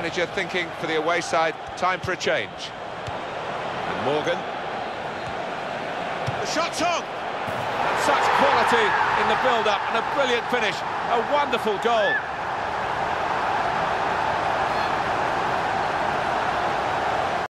Manager thinking for the away side, time for a change. And Morgan. The shot's on! And such quality in the build-up and a brilliant finish. A wonderful goal.